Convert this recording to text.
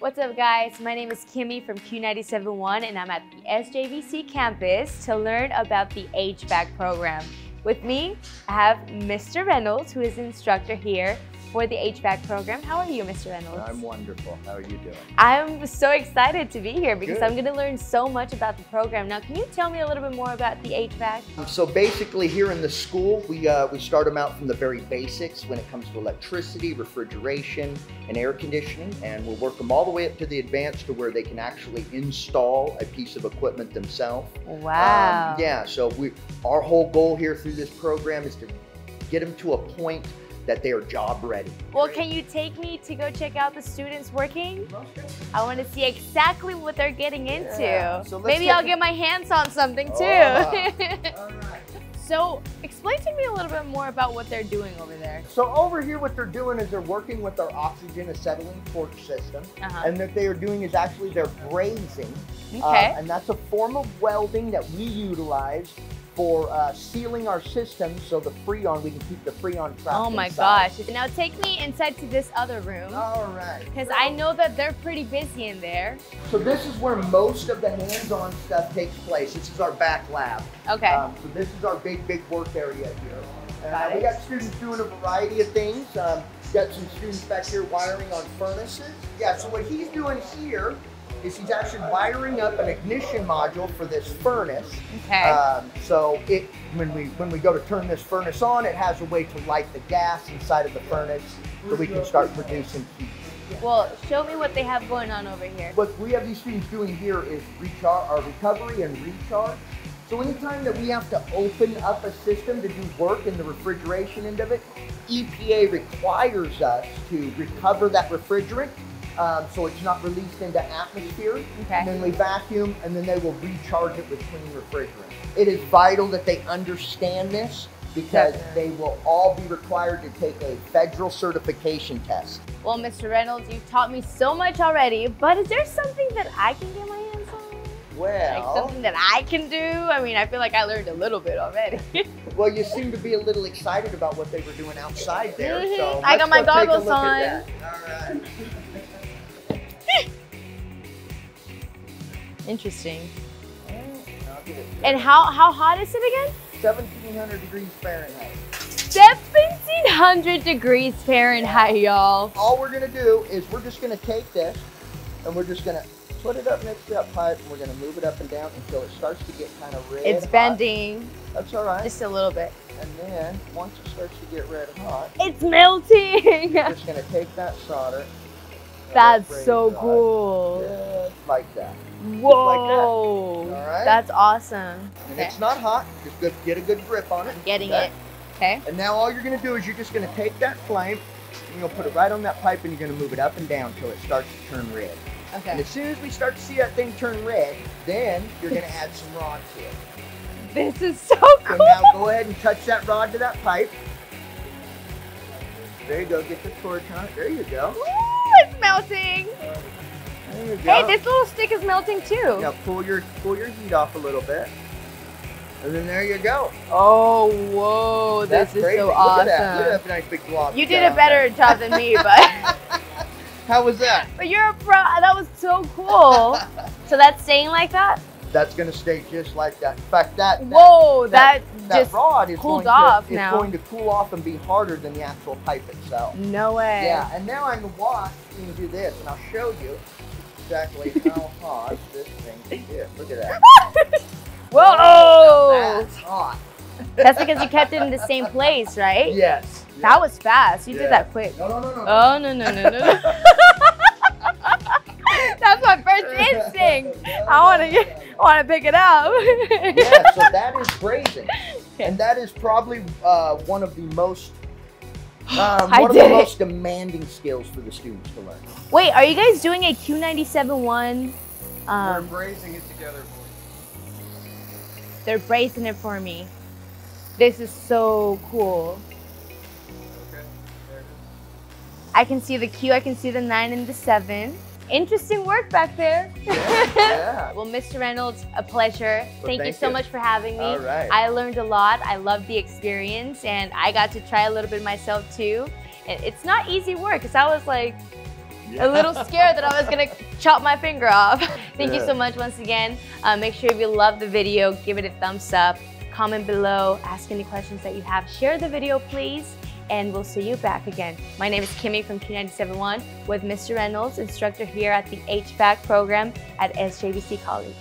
What's up guys? My name is Kimmie from Q971 and I'm at the SJVC campus to learn about the HVAC program. With me, I have Mr. Reynolds, who is instructor here for the HVAC program. How are you, Mr. Reynolds? I'm wonderful. How are you doing? I'm so excited to be here because Good. I'm going to learn so much about the program. Now, can you tell me a little bit more about the HVAC? So basically here in the school, we, uh, we start them out from the very basics when it comes to electricity, refrigeration, and air conditioning, and we'll work them all the way up to the advanced to where they can actually install a piece of equipment themselves. Wow. Um, yeah, so we, our whole goal here through this program is to get them to a point that they are job ready. Well, can you take me to go check out the students working? I want to see exactly what they're getting into. Yeah, so Maybe get- I'll get my hands on something too. All right. so, explain to me a little bit more about what they're doing over there. So over here, what they're doing is they're working with our oxygen acetylene torch system. Uh-huh. And what they are doing is actually they're brazing. Okay. Uh, and that's a form of welding that we utilize for uh, sealing our system so the freon, we can keep the freon trapped oh my inside. gosh. Now, take me inside to this other room. All right. Because I know that they're pretty busy in there. So this is where most of the hands-on stuff takes place. This is our back lab. Okay. Um, so this is our big, big work area here. Uh, we got students doing a variety of things. Um, got some students back here wiring on furnaces. Yeah, so what he's doing here is he's actually wiring up an ignition module for this furnace. okay. Um, so it when we when we go to turn this furnace on, it has a way to light the gas inside of the furnace so we can start producing heat. well, show me what they have going on over here. What we have these things doing here is recharge, our recovery and recharge. So anytime that we have to open up a system to do work in the refrigeration end of it, EPA requires us to recover that refrigerant um, so it's not released into atmosphere. Okay. And then we vacuum and then they will recharge it with clean refrigerant. It is vital that they understand this because they will all be required to take a federal certification test. Well, Mr. Reynolds, you've taught me so much already, but is there something that I can get my hands on? Like Well, something that I can do? I mean, I feel like I learned a little bit already. Well, you seem to be a little excited about what they were doing outside there. Mhm. So I got my go goggles on. All right. Interesting. I'll get it. And how, how hot is it again? 1700 degrees Fahrenheit. 1700 degrees Fahrenheit, y'all. All we're gonna do is we're just gonna take this and we're just gonna put it up next to that pipe and we're gonna move it up and down until it starts to get kind of red. It's hot. bending That's all right. just a little bit. And then once it starts to get red hot, It's melting. we're just gonna take that solder. And That's braze so it on cool. Just like that. Whoa. All right. That's awesome. And Okay. it's not hot. Just good, get a good grip on it. I'm getting Okay? it. Okay. And now all you're gonna do is you're just gonna take that flame, and you'll put it right on that pipe, and you're gonna move it up and down until it starts to turn red. Okay. And as soon as we start to see that thing turn red, then you're gonna add some rod to it. This is so cool. So cool. now go ahead and touch that rod to that pipe. There you go. Get the torch on it. There you go. Ooh, it's melting. There you go. Hey, this little stick is melting too. Yeah, pull your pull your heat off a little bit, and then there you go. Oh, whoa. That's this is crazy. so Look awesome. at that. Look at that nice big glob. You you did a better there. job than me, but How was that? but you're a pro. That was so cool. So that's staying like that? That's gonna stay just like that. In fact, that that- Whoa, that, that just rod is cooled going off to, now. It's going to cool off and be harder than the actual pipe itself. no way. Yeah, and now I'm gonna watch you can do this, and I'll show you exactly how hot this thing can get. Look at that. Whoa. That's hot. That's because you kept it in the same place, right? Yes. That was fast. You Yeah. did that quick. No, no, no, no. Oh no no no no! That's my first instinct. I want to want to pick it up. yeah, so that is brazing, and that is probably uh, one of the most um, I one of did the it. most demanding skills for the students to learn. Wait, are you guys doing a Q97 one? We're Um, brazing it together for you. they're brazing it for me. This is so cool. Okay, there it is. I can see the Q, I can see the nine and the seven. Interesting work back there. Yeah. well, Mr. Reynolds, a pleasure. Well, thank, you so you. much for having me. All right. I learned a lot. I loved the experience, and I got to try a little bit myself too. And it's not easy work because I was like a little scared that I was gonna chop my finger off. Thank you so much once again. Uh, make sure if you love the video, give it a thumbs up, comment below, ask any questions that you have, share the video please, and we'll see you back again. My name is Kimmie from Q971 with Mr. Reynolds, instructor here at the HVAC program at SJVC College.